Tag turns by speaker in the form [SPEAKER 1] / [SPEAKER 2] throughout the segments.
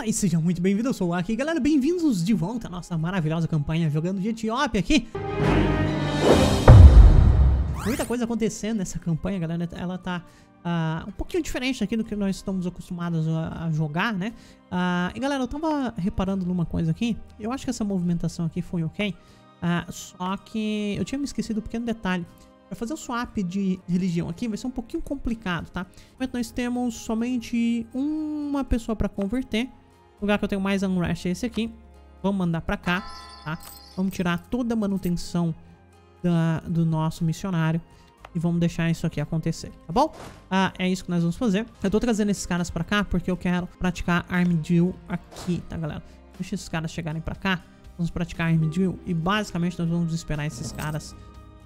[SPEAKER 1] Olá e sejam muito bem-vindos, eu sou o Aki, galera, bem-vindos de volta à nossa maravilhosa campanha jogando de Etiópia aqui. Muita coisa acontecendo nessa campanha, galera, ela tá uh, um pouquinho diferente aqui do que nós estamos acostumados a, a jogar, né? Uh, e galera, eu tava reparando numa coisa aqui, eu acho que essa movimentação aqui foi ok, uh, só que eu tinha me esquecido um pequeno detalhe. Para fazer o swap de religião aqui vai ser um pouquinho complicado, tá? Momento nós temos somente uma pessoa para converter. O lugar que eu tenho mais unrest é esse aqui. Vamos mandar para cá, tá? Vamos tirar toda a manutenção da, do nosso missionário. E vamos deixar isso aqui acontecer, tá bom? Ah, é isso que nós vamos fazer. Eu tô trazendo esses caras pra cá porque eu quero praticar Arm Drill aqui, tá, galera? Deixa esses caras chegarem pra cá. Vamos praticar Arm Drill. E basicamente nós vamos esperar esses caras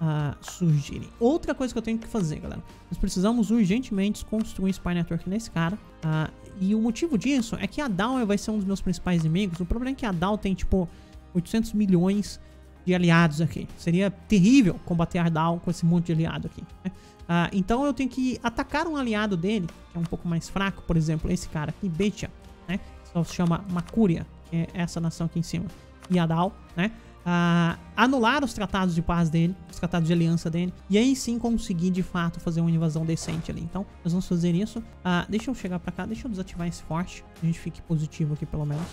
[SPEAKER 1] uh, surgirem. Outra coisa que eu tenho que fazer, galera. Nós precisamos urgentemente construir Spy Network nesse cara. Uh, e o motivo disso é que a DAO vai ser um dos meus principais inimigos. O problema é que a DAO tem, tipo, 800 milhões de aliados aqui. Seria terrível combater a DAO com esse monte de aliado aqui. Né? Uh, então eu tenho que atacar um aliado dele, que é um pouco mais fraco. Por exemplo, esse cara aqui, Betia, né? Só se chama Makuria, que é essa nação aqui em cima. E a DAO, né? Uh, anular os tratados de paz dele, os tratados de aliança dele, e aí sim conseguir de fato fazer uma invasão decente ali. Então, nós vamos fazer isso. Uh, deixa eu chegar pra cá, deixa eu desativar esse forte, a gente fique positivo aqui pelo menos.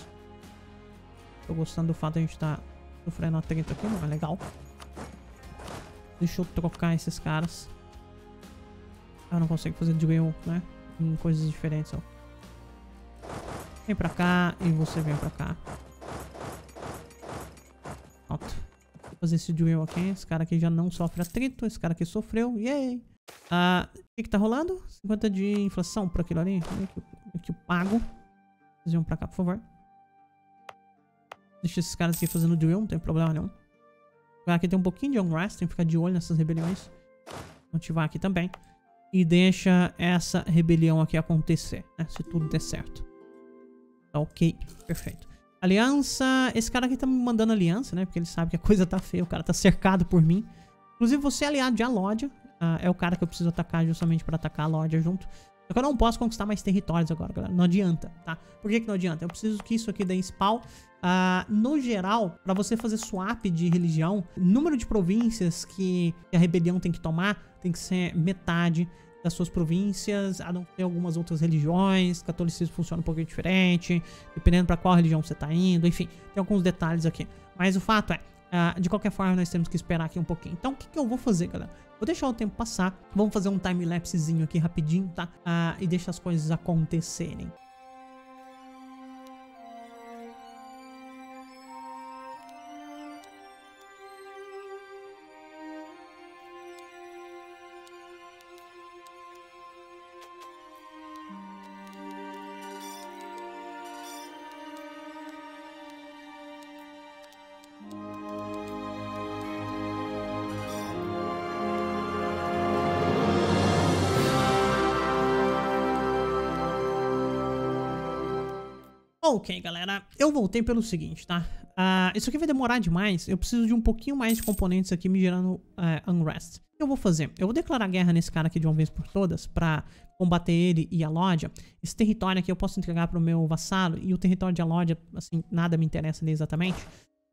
[SPEAKER 1] Tô gostando do fato de a gente tá sofrendo atrito aqui, não é legal. Deixa eu trocar esses caras. Eu não consigo fazer drill, né? Em coisas diferentes, ó. Vem pra cá e você vem pra cá. Fazer esse duel aqui. Esse cara aqui já não sofre atrito. Esse cara aqui sofreu. Yay! Ah, o que que tá rolando? 50 de inflação por aquilo ali. Aqui, eu pago. Vocês vão pra cá, por favor. Deixa esses caras aqui fazendo duel, não tem problema nenhum. Aqui tem um pouquinho de unrest, tem que ficar de olho nessas rebeliões. Vou ativar aqui também. E deixa essa rebelião aqui acontecer, né? Se tudo der certo. Tá ok, perfeito. Aliança. Esse cara aqui tá me mandando aliança, né? Porque ele sabe que a coisa tá feia. O cara tá cercado por mim. Inclusive, você é aliado de Alódia. Uh, é o cara que eu preciso atacar justamente pra atacar a Alódia junto. Só que eu não posso conquistar mais territórios agora, galera. Não adianta, tá? Por que, que não adianta? Eu preciso que isso aqui dê spawn. Uh, no geral, para você fazer swap de religião, número de províncias que a rebelião tem que tomar tem que ser metade das suas províncias, a não algumas outras religiões, catolicismo funciona um pouquinho diferente, dependendo para qual religião você está indo, enfim, tem alguns detalhes aqui. Mas o fato é, uh, de qualquer forma, nós temos que esperar aqui um pouquinho. Então, o que, que eu vou fazer, galera? Vou deixar o tempo passar, vamos fazer um time-lapsezinho aqui rapidinho, tá? Uh, e deixar as coisas acontecerem. Ok, galera, eu voltei pelo seguinte, tá? Uh, isso aqui vai demorar demais, eu preciso de um pouquinho mais de componentes aqui me gerando uh, unrest. O que eu vou fazer? Eu vou declarar guerra nesse cara aqui de uma vez por todas pra combater ele e a Lódia. Esse território aqui eu posso entregar pro meu vassalo e o território de Alódia, assim, nada me interessa ali exatamente.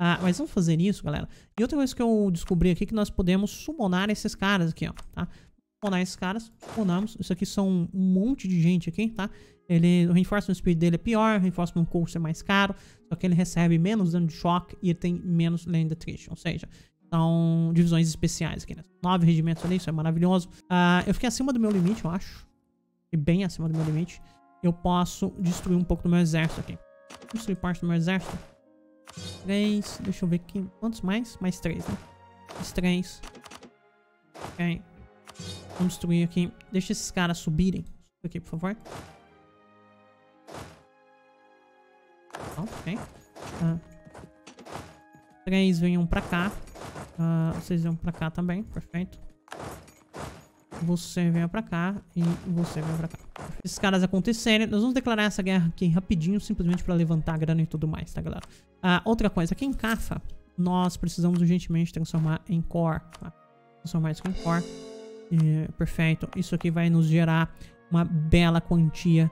[SPEAKER 1] Uh, mas vamos fazer isso, galera. E outra coisa que eu descobri aqui é que nós podemos summonar esses caras aqui, ó, tá? Summonar esses caras, summonamos. Isso aqui são um monte de gente aqui, tá? Ele, o Reinforcement Speed dele é pior, o Reinforcement Curse é mais caro, só que ele recebe menos dano de choque e ele tem menos Land Attrition, ou seja, são divisões especiais aqui, né? Nove regimentos ali, isso é maravilhoso. Uh, eu fiquei acima do meu limite, eu acho. E bem acima do meu limite. Eu posso destruir um pouco do meu exército aqui. Destruir parte do meu exército. Três, deixa eu ver aqui. Quantos mais? Mais três, né? Mais três. Ok. Vamos destruir aqui. Deixa esses caras subirem. Aqui, por favor. ok. Uh, três venham pra cá. Uh, vocês venham pra cá também, perfeito. Você venha pra cá e você venha pra cá. Esses caras acontecerem, nós vamos declarar essa guerra aqui rapidinho, simplesmente pra levantar a grana e tudo mais, tá, galera? Uh, outra coisa, aqui em Cafa, nós precisamos urgentemente transformar em core, tá? Transformar isso em core. Perfeito. Isso aqui vai nos gerar uma bela quantia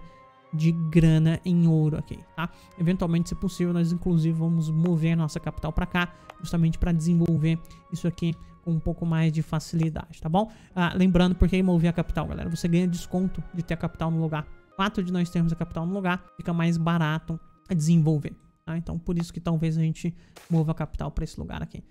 [SPEAKER 1] de grana em ouro aqui, tá? Eventualmente, se possível, nós inclusive vamos mover a nossa capital para cá, justamente para desenvolver isso aqui com um pouco mais de facilidade, tá bom? Ah, lembrando, porque mover a capital, galera, você ganha desconto de ter a capital no lugar. O fato de nós termos a capital no lugar, fica mais barato desenvolver, tá? Então, por isso que talvez a gente mova a capital para esse lugar aqui.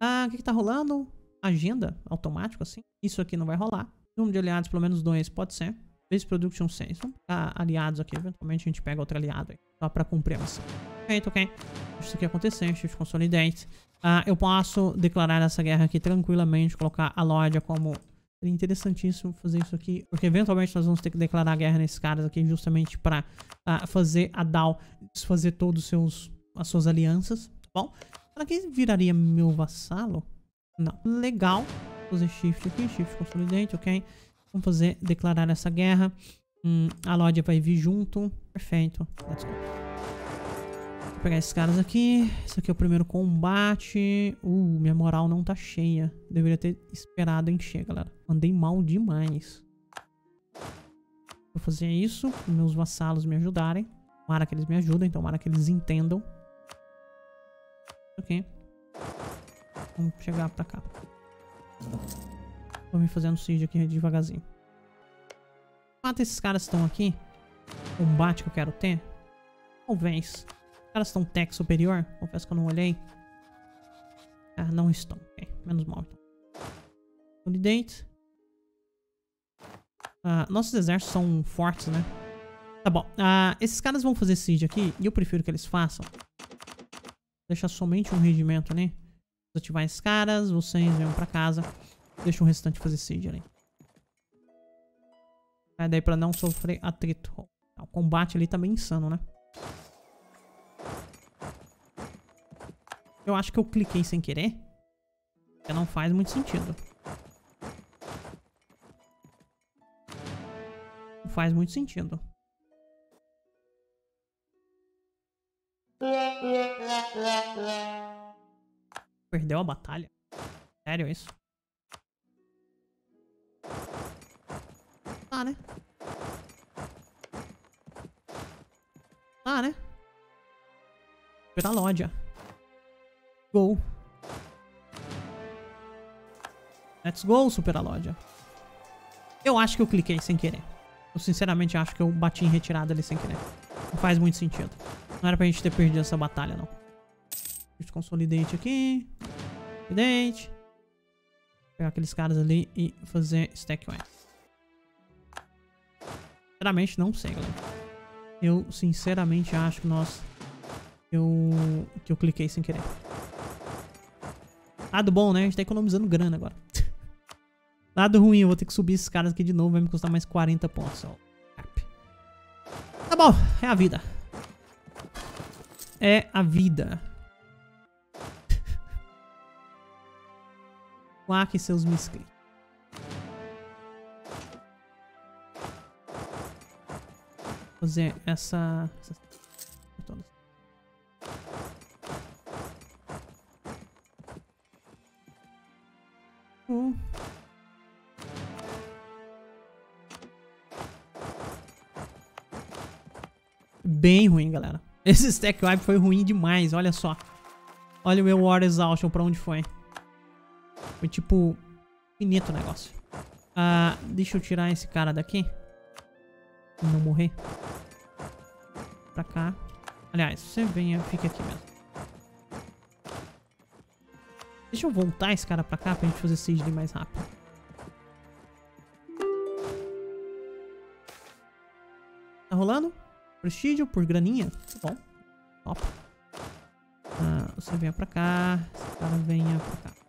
[SPEAKER 1] Ah, o que, que tá rolando? Agenda automático, assim. Isso aqui não vai rolar. Número de aliados, pelo menos dois, pode ser. Base Production 6. Vamos pegar aliados aqui. Eventualmente a gente pega outro aliado aí. Só pra cumprir a missão. Ok, ok. Isso aqui acontecer. Shift Consolidate. Uh, eu posso declarar essa guerra aqui tranquilamente. Colocar a Lordia como... Seria interessantíssimo fazer isso aqui. Porque eventualmente nós vamos ter que declarar guerra nesses caras aqui. Justamente pra uh, fazer a DAO desfazer todos os seus, as suas alianças. Tá bom? Será que viraria meu vassalo? Não. Legal. Vou fazer Shift aqui. Shift Consolidate, ok. Vamos fazer, declarar essa guerra. Hum, a Lódia vai vir junto. Perfeito. Let's go. Vou pegar esses caras aqui. Esse aqui é o primeiro combate. Uh, minha moral não tá cheia. Deveria ter esperado encher, galera. Andei mal demais. Vou fazer isso. Meus vassalos me ajudarem. Tomara que eles me ajudem. Tomara que eles entendam. Ok. Vamos chegar pra cá. Vou me fazendo siege aqui devagarzinho. Enquanto esses caras estão aqui, combate que eu quero ter, talvez. Os caras estão tech superior, confesso que eu não olhei. Ah, não estão. Ok, menos mal então. Ah, nossos exércitos são fortes, né? Tá bom. Ah, esses caras vão fazer siege aqui e eu prefiro que eles façam. Deixar somente um regimento ali. Ativar esses caras, vocês venham pra casa. Deixa o restante fazer siege ali. É daí pra não sofrer atrito. O combate ali tá bem insano, né? Eu acho que eu cliquei sem querer. Não faz muito sentido. Não faz muito sentido. Perdeu a batalha? Sério isso? Ah, né? Ah, né? Pela loja. Go. Let's go, super a loja. Eu acho que eu cliquei sem querer. Eu sinceramente acho que eu bati em retirada ali sem querer. Não faz muito sentido. Não era pra gente ter perdido essa batalha, não. Deixa eu consolidate aqui. Consolidate. Pegar aqueles caras ali e fazer stack wise. Sinceramente, não sei, galera. Eu, sinceramente, acho que nós... Eu... Que eu cliquei sem querer. Lado bom, né? A gente tá economizando grana agora. Lado ruim, eu vou ter que subir esses caras aqui de novo. Vai me custar mais 40 pontos. Tá bom, é a vida. É a vida. Quack seus miscritos. fazer essa... essa... Hum. Bem ruim, galera. Esse stack wipe foi ruim demais, olha só. Olha o meu War Exhaustion pra onde foi. Foi tipo... Finito o negócio. Ah, deixa eu tirar esse cara daqui. Não morrer pra cá. Aliás, você venha, fique aqui mesmo. Deixa eu voltar esse cara pra cá pra gente fazer siege mais rápido. Tá rolando? Prestígio por graninha? Tá bom. Top. Ah, você venha pra cá. Esse cara venha pra cá.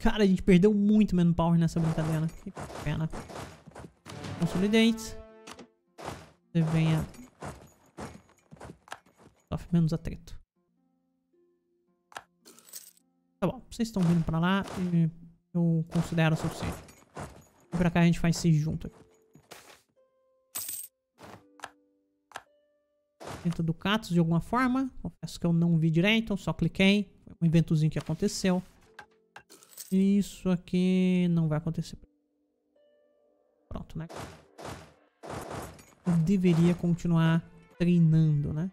[SPEAKER 1] Cara, a gente perdeu muito manpower nessa brincadeira. Que pena. Consolidate. Você venha... Sofre menos atrito. Tá bom, vocês estão vindo pra lá e eu considero o suficiente. E pra cá a gente faz seis junto aqui. Do Catos de alguma forma. Confesso que eu não vi direito, só cliquei. Foi um eventozinho que aconteceu. Isso aqui não vai acontecer. Pronto, né? eu deveria continuar treinando, né?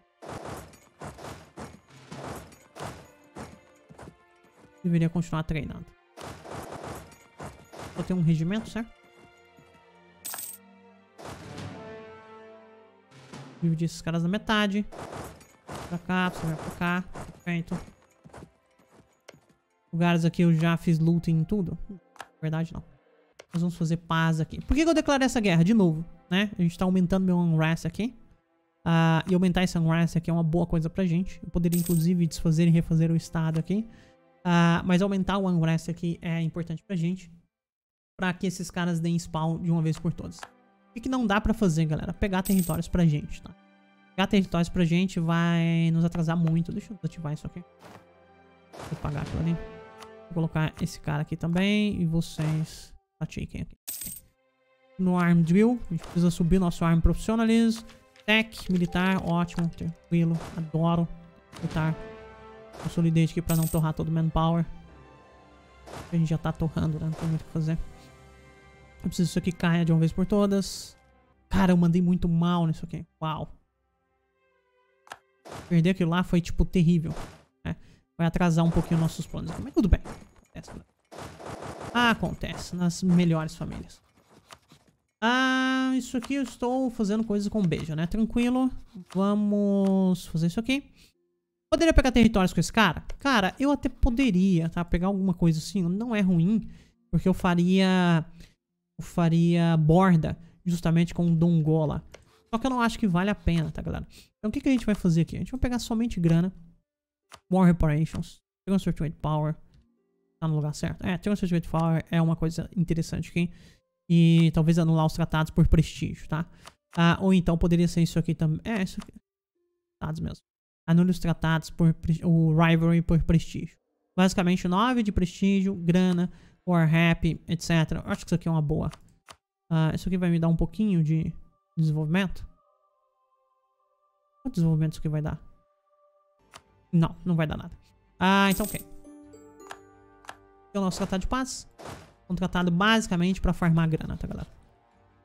[SPEAKER 1] Deveria continuar treinando. Vou ter um regimento, certo? Dividir esses caras na metade. Pra cá, pra cá. Perfeito. Lugares aqui eu já fiz loot em tudo. Na verdade, não. Nós vamos fazer paz aqui. Por que, que eu declarei essa guerra? De novo, né? A gente tá aumentando meu unrest aqui. Uh, e aumentar esse unrest aqui é uma boa coisa pra gente. Eu poderia, inclusive, desfazer e refazer o estado aqui. Uh, mas aumentar o unrest aqui é importante pra gente. Pra que esses caras deem spawn de uma vez por todas. O que, não dá pra fazer, galera? Pegar territórios pra gente, tá? Pegar territórios pra gente vai nos atrasar muito. Deixa eu desativar isso aqui. Vou pagar aquilo ali. Vou colocar esse cara aqui também. E vocês pratiquem aqui. No Arm Drill, a gente precisa subir nosso Arm Profissionalismo. Tech, militar, ótimo, tranquilo. Adoro militar. Consolidei aqui pra não torrar todo o manpower. A gente já tá torrando, né? Não tem muito o que fazer. Eu preciso que isso aqui caia de uma vez por todas. Cara, eu mandei muito mal nisso aqui. Uau. Perder aquilo lá foi, tipo, terrível. Vai atrasar um pouquinho nossos planos. Mas tudo bem. Acontece, né? Acontece nas melhores famílias. Ah, isso aqui eu estou fazendo coisas com beijo, né? Tranquilo. Vamos fazer isso aqui. Poderia pegar territórios com esse cara? Cara, eu até poderia, tá? Pegar alguma coisa assim. Não é ruim. Porque eu faria... Eu faria borda justamente com o Dongola. Só que eu não acho que vale a pena, tá, galera? Então o que, que a gente vai fazer aqui? A gente vai pegar somente grana. War Reparations. Transfer Power. Tá no lugar certo? É, Transfer Power é uma coisa interessante aqui. E talvez anular os tratados por prestígio, tá? Ah, ou então poderia ser isso aqui também. É, isso aqui. Tratados mesmo. Anule os tratados por o Rivalry por prestígio. Basicamente 9 de prestígio, grana, War Happy, etc. Acho que isso aqui é uma boa. Uh, isso aqui vai me dar um pouquinho de desenvolvimento. Quanto desenvolvimento isso aqui vai dar? Não, não vai dar nada. Ah, então ok. É o nosso tratado de paz. Contratado basicamente pra farmar grana, tá, galera?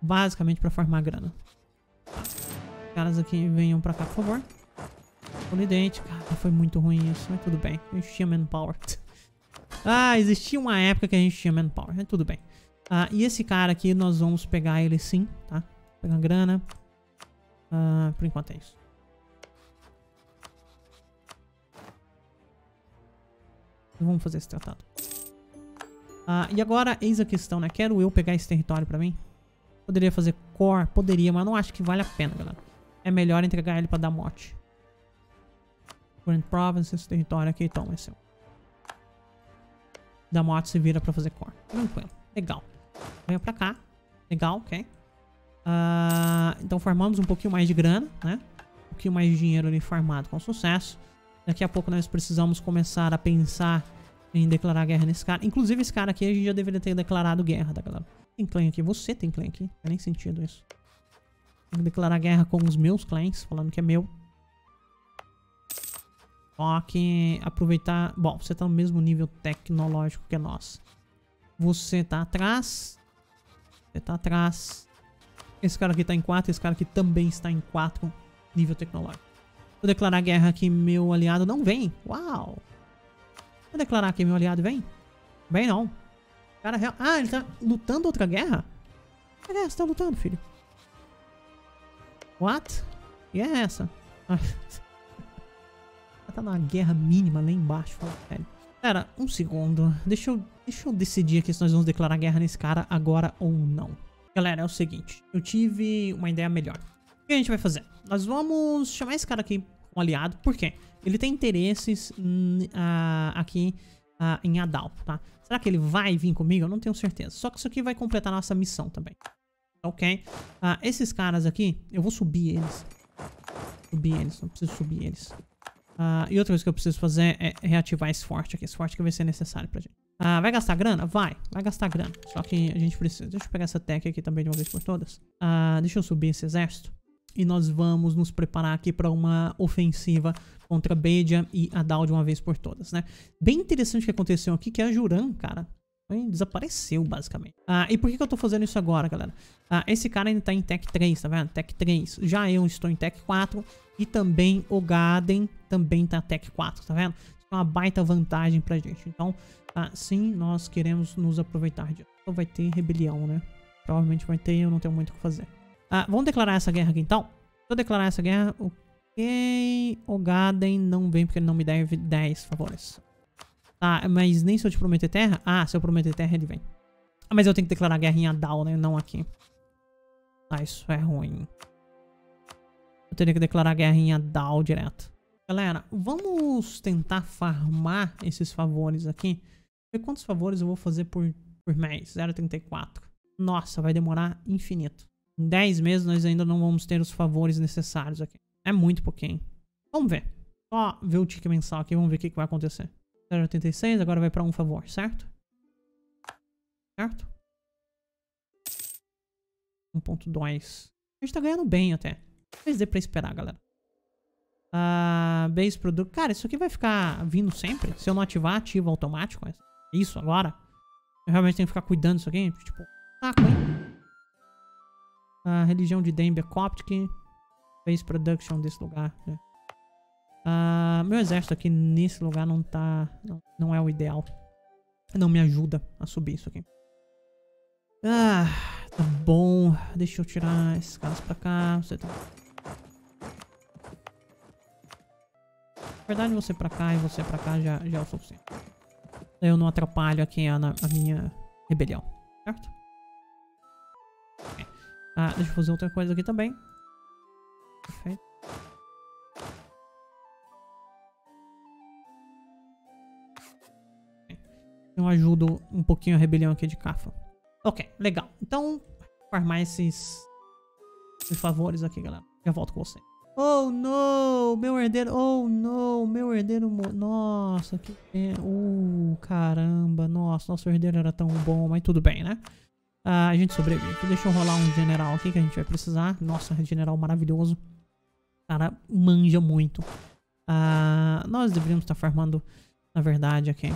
[SPEAKER 1] Basicamente pra farmar grana. Os caras aqui venham pra cá, por favor. Polidente. Cara, foi muito ruim isso, mas tudo bem. A gente tinha manpower. ah, existia uma época que a gente tinha manpower, mas tudo bem. Ah, e esse cara aqui, nós vamos pegar ele sim, tá? Pegar grana. Ah, por enquanto é isso. Vamos fazer esse tratado. Ah, e agora, eis a questão, né? Quero eu pegar esse território pra mim? Poderia fazer core? Poderia, mas não acho que vale a pena, galera. É melhor entregar ele pra dar morte. Grand Province, esse território aqui, toma, é. Da morte se vira pra fazer core. Tranquilo. Legal. Venha pra cá. Legal, ok. Uh, então formamos um pouquinho mais de grana, né? Um pouquinho mais de dinheiro ali farmado com sucesso. Daqui a pouco nós precisamos começar a pensar em declarar guerra nesse cara. Inclusive esse cara aqui a gente já deveria ter declarado guerra, tá galera? Tem clã aqui. Você tem clã aqui. Não tem nem sentido isso. Tem que declarar guerra com os meus clãs, falando que é meu. Que aproveitar... Bom, você tá no mesmo nível tecnológico que nós. Você tá atrás. Você tá atrás. Esse cara aqui tá em 4. Esse cara aqui também está em 4. Nível tecnológico. Vou declarar guerra aqui. Meu aliado não vem. Uau. Vou declarar aqui. Meu aliado vem. Vem não. Cara, real... Ah, ele tá lutando outra guerra? Que guerra você tá lutando, filho? What? E é essa? Ah. tá numa guerra mínima lá embaixo, fala sério. Pera, um segundo. Deixa eu, deixa eu decidir aqui se nós vamos declarar guerra nesse cara agora ou não. Galera, é o seguinte. Eu tive uma ideia melhor. O que a gente vai fazer? Nós vamos chamar esse cara aqui um aliado. Por quê? Ele tem interesses uh, aqui uh, em Adal, tá? Será que ele vai vir comigo? Eu não tenho certeza. Só que isso aqui vai completar nossa missão também. Ok? Uh, esses caras aqui, eu vou subir eles. Subir eles, não preciso subir eles. Uh, e outra coisa que eu preciso fazer é reativar esse forte aqui. Esse forte que vai ser necessário pra gente. Uh, vai gastar grana? Vai. Vai gastar grana. Só que a gente precisa... Deixa eu pegar essa tech aqui também de uma vez por todas. Deixa eu subir esse exército. E nós vamos nos preparar aqui para uma ofensiva contra Bedia e Adal de uma vez por todas, né? Bem interessante o que aconteceu aqui, que a Juran, cara, Desapareceu, basicamente. Ah, e por que, que eu tô fazendo isso agora, galera? Ah, esse cara ainda tá em Tech 3, tá vendo? Tech 3. Já eu estou em Tech 4. E também o Gaden também tá Tech 4, tá vendo? Isso é uma baita vantagem pra gente. Então, ah, sim, nós queremos nos aproveitar disso. Então vai ter rebelião, né? Provavelmente vai ter, eu não tenho muito o que fazer. Ah, vamos declarar essa guerra aqui então? Eu declarar essa guerra, ok. O Gaden não vem porque ele não me deve 10 favores. Tá, mas nem se eu te prometer terra? Ah, se eu prometer terra, ele vem. Ah, mas eu tenho que declarar guerra em Adal, né? Não aqui. Ah, isso é ruim. Eu teria que declarar guerra em Adal direto. Galera, vamos tentar farmar esses favores aqui. Ver quantos favores eu vou fazer por, por mês. 0,34. Nossa, vai demorar infinito. Em 10 meses nós ainda não vamos ter os favores necessários aqui. É muito pouquinho. Vamos ver. Só ver o ticket mensal aqui, vamos ver o que, que vai acontecer. 0,86, agora vai pra um favor, certo? Certo? 1.2. A gente tá ganhando bem até. Mas dê pra esperar, galera. Uh, base produto. Cara, isso aqui vai ficar vindo sempre. Se eu não ativar, ativa automático. Isso, agora. Eu realmente tenho que ficar cuidando disso aqui. Tipo, saco, hein? Uh, religião de Dembia Coptic. Base production desse lugar. Né? Uh, meu exército aqui nesse lugar não tá... Não, não, é o ideal. Não me ajuda a subir isso aqui. Ah, tá bom. Deixa eu tirar esses caras pra cá. Você tá... Na verdade, você pra cá e você pra cá já, já é o suficiente. Eu não atrapalho aqui a, a minha rebelião, certo? Ah, deixa eu fazer outra coisa aqui também. Perfeito. Eu ajudo um pouquinho a rebelião aqui de Cafa. Ok, legal. Então, farmar esses, esses favores aqui, galera. Já volto com você. Oh, não! Meu herdeiro... Oh, não! Meu herdeiro... Nossa, que... Uh, caramba. Nossa, nosso herdeiro era tão bom, mas tudo bem, né? Uh, a gente sobrevive. Deixa eu rolar um general aqui que a gente vai precisar. Nossa, general maravilhoso. Cara, manja muito. Uh, nós deveríamos estar farmando, na verdade, aqui.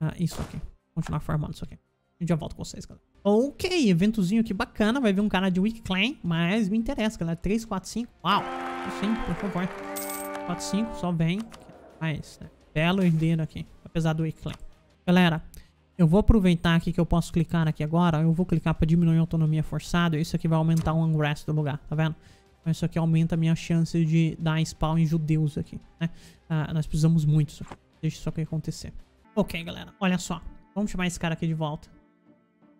[SPEAKER 1] Uh, isso aqui. Continuar farmando isso aqui. A gente já volta com vocês, galera. Ok, eventozinho aqui bacana. Vai vir um cara de Weak Clan, mas me interessa, galera. 3, 4, 5. Uau! Sim, por favor. 4, 5, só vem. Mas, né? Belo herdeiro aqui, apesar do Weak Clan. Galera, eu vou aproveitar aqui que eu posso clicar aqui agora. Eu vou clicar para diminuir a autonomia forçada. Isso aqui vai aumentar o unrest do lugar, tá vendo? Então isso aqui aumenta a minha chance de dar spawn em judeus aqui, né? Ah, nós precisamos muito disso. Deixa isso aqui acontecer. Ok, galera. Olha só. Vamos chamar esse cara aqui de volta.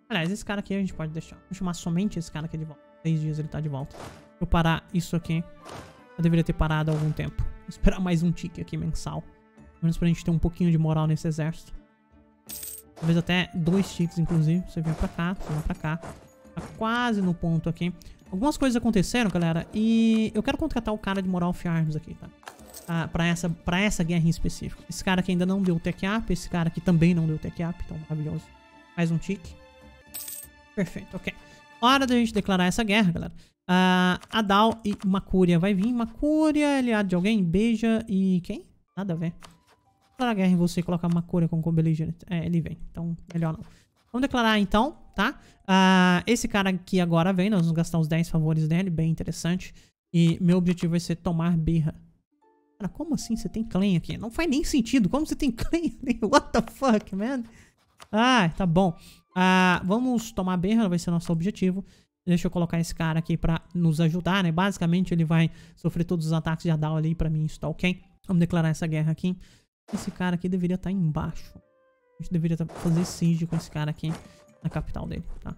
[SPEAKER 1] Aliás, esse cara aqui a gente pode deixar. Vamos chamar somente esse cara aqui de volta. Seis dias ele tá de volta. Eu parar isso aqui. Eu deveria ter parado há algum tempo. Vou esperar mais um tique aqui mensal. Pelo menos pra gente ter um pouquinho de moral nesse exército. Talvez até dois ticks, inclusive. Você vem pra cá, você vem pra cá. Tá quase no ponto aqui. Algumas coisas aconteceram, galera. E eu quero contratar o cara de Moral Arms aqui, tá? Ah, pra, essa, pra essa guerra em específico. Esse cara aqui ainda não deu tech up. Esse cara aqui também não deu tech up. Então, maravilhoso. Mais um tique. Perfeito, ok. Hora da gente declarar essa guerra, galera. Uh, Adal e Makúria vai vir. Makúria, aliado de alguém. Beija e quem? Nada a ver. Declarar guerra em você e colocar Makúria com co-belligerent. É, ele vem. Então, melhor não. Vamos declarar então, tá? Uh, esse cara aqui agora vem. Nós vamos gastar os 10 favores dele. Bem interessante. E meu objetivo vai ser tomar birra. Cara, como assim você tem clan aqui? Não faz nem sentido. Como você tem clan? What the fuck, man? Ah, tá bom. Ah, vamos tomar berra, vai ser nosso objetivo. Deixa eu colocar esse cara aqui pra nos ajudar, né? Basicamente, ele vai sofrer todos os ataques de Adal ali pra mim, isso tá ok? Vamos declarar essa guerra aqui. Esse cara aqui deveria estar tá embaixo. A gente deveria tá, fazer siege com esse cara aqui na capital dele, tá?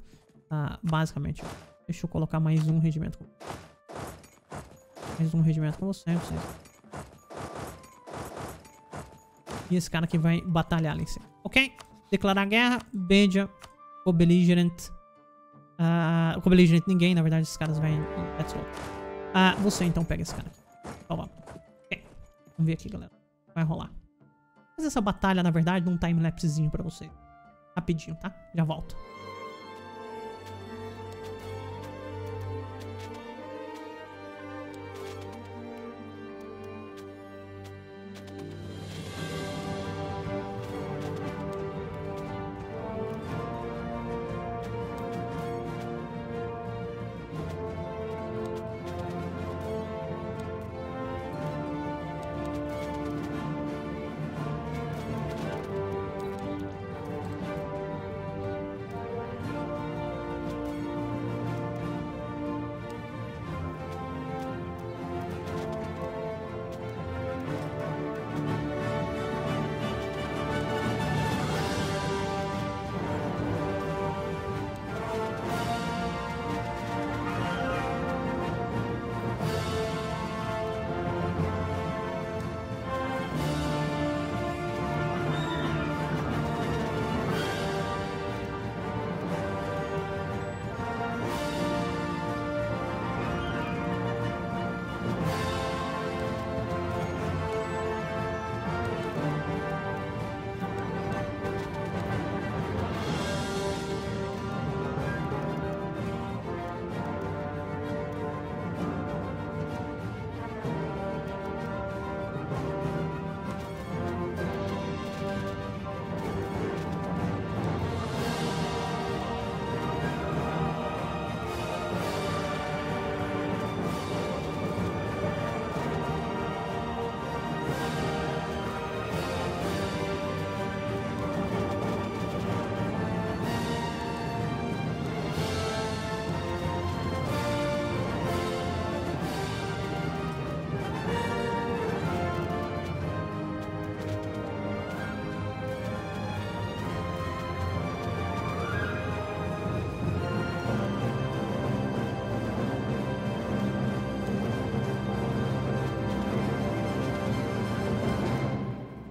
[SPEAKER 1] Ah, basicamente. Deixa eu colocar mais um regimento. Mais um regimento com você, vocês. E esse cara aqui vai batalhar ali em cima, ok? declarar guerra, Beja, o belligerent. Uh, o belligerent ninguém, na verdade, esses caras vêm. Let's go. Uh, você então pega esse cara aqui. Ok. Vamos ver aqui, galera. Vai rolar. Mas essa batalha, na verdade, num time-lapsezinho pra você. Rapidinho, tá? Já volto.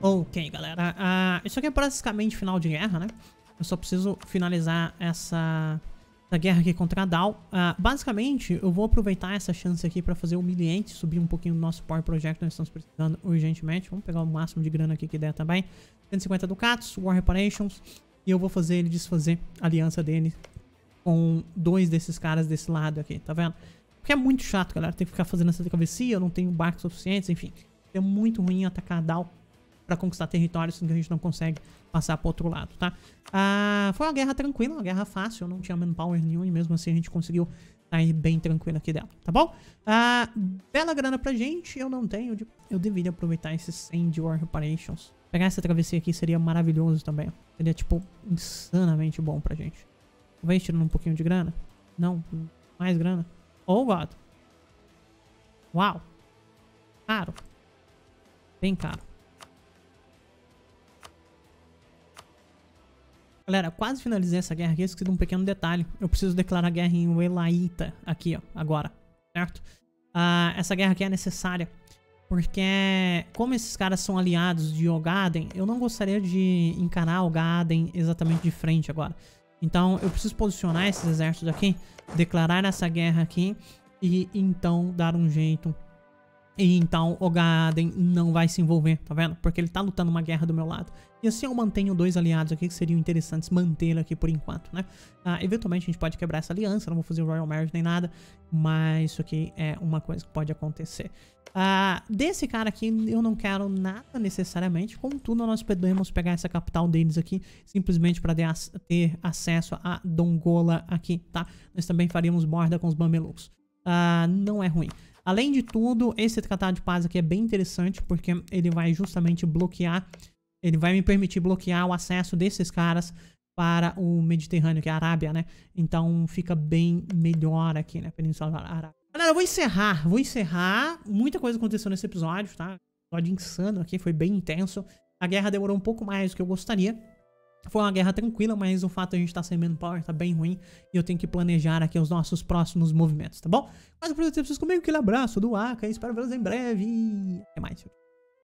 [SPEAKER 1] Ok, galera. Uh, isso aqui é basicamente final de guerra, né? Eu só preciso finalizar essa, essa guerra aqui contra a Dal. Uh, basicamente, eu vou aproveitar essa chance aqui pra fazer o humilhante, subir um pouquinho do nosso Power Project, nós estamos precisando urgentemente. Vamos pegar o máximo de grana aqui que der também. 150 ducatos, War Reparations. E eu vou fazer ele desfazer a aliança dele com dois desses caras desse lado aqui, tá vendo? Porque é muito chato, galera, ter que ficar fazendo essa travessia, eu não tenho barcos suficientes, enfim. É muito ruim atacar a Dal para conquistar territórios que a gente não consegue passar pro outro lado, tá? Ah, foi uma guerra tranquila, uma guerra fácil, não tinha manpower nenhum e mesmo assim a gente conseguiu sair bem tranquilo aqui dela, tá bom? Ah, bela grana pra gente, eu não tenho, eu deveria aproveitar esses 100 de War Reparations. Pegar essa travessia aqui seria maravilhoso também. Seria, tipo, insanamente bom pra gente. Vai tirando um pouquinho de grana? Não, mais grana. Oh, God. Uau. Caro. Bem caro. Galera, quase finalizei essa guerra aqui, esqueci de um pequeno detalhe. Eu preciso declarar guerra em Welaita aqui, ó, agora, certo? Uh, essa guerra aqui é necessária, porque como esses caras são aliados de Ogaden, eu não gostaria de encarar Ogaden exatamente de frente agora. Então, eu preciso posicionar esses exércitos aqui, declarar essa guerra aqui e então dar um jeito então o Gaden não vai se envolver, tá vendo? Porque ele tá lutando uma guerra do meu lado. E assim eu mantenho dois aliados aqui que seriam interessantes manter aqui por enquanto, né? Ah, eventualmente a gente pode quebrar essa aliança, não vou fazer Royal Marriage nem nada, mas isso aqui é uma coisa que pode acontecer. Ah, desse cara aqui eu não quero nada necessariamente, contudo nós podemos pegar essa capital deles aqui simplesmente para ter acesso a Dongola aqui, tá? Nós também faríamos borda com os Mamelucos. Ah, não é ruim. Além de tudo, esse tratado de paz aqui é bem interessante porque ele vai justamente bloquear, ele vai me permitir bloquear o acesso desses caras para o Mediterrâneo, que é a Arábia, né? Então fica bem melhor aqui, né? Península Arábia. Galera, eu vou encerrar, vou encerrar. Muita coisa aconteceu nesse episódio, tá? Episódio insano aqui, foi bem intenso. A guerra demorou um pouco mais do que eu gostaria. Foi uma guerra tranquila, mas o fato de a gente estar tá sem manpower tá bem ruim. E eu tenho que planejar aqui os nossos próximos movimentos, tá bom? Mas por vocês comigo, aquele abraço do Aka. Espero vê-los em breve. Até mais.